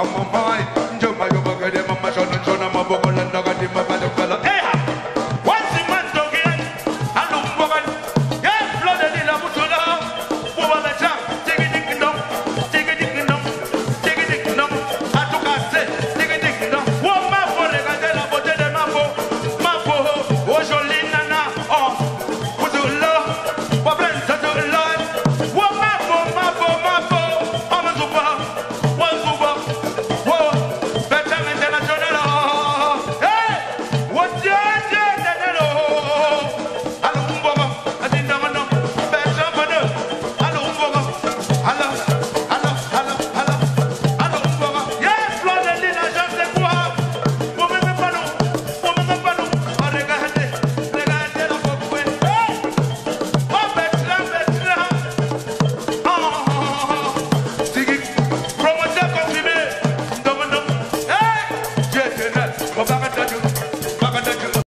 I'm a